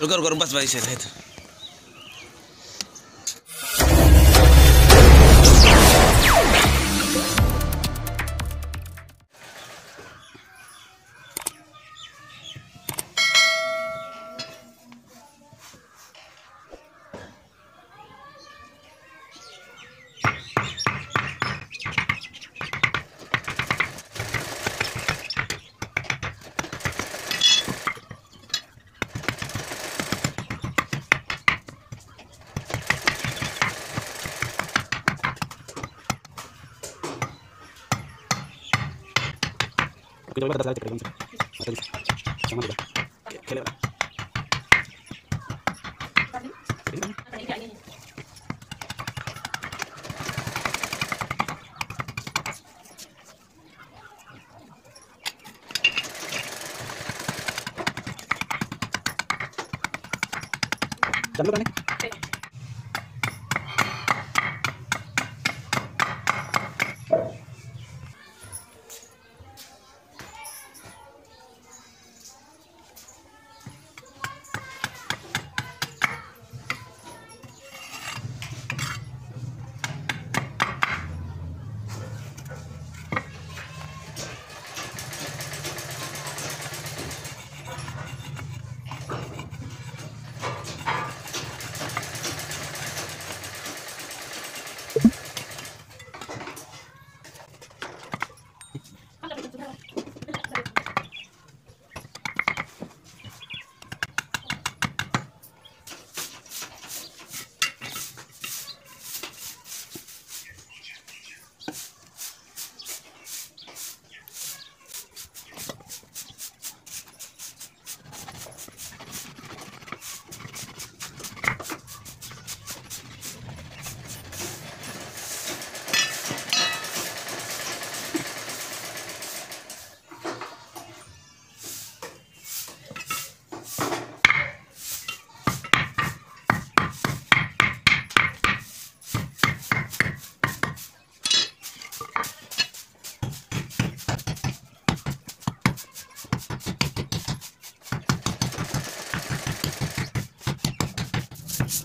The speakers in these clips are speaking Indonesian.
रुक रुक बस भाइ छैन aku coba cek lagi sama Jangan lupa nih. Gracias.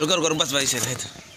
रुक रुक बस भाइ सेन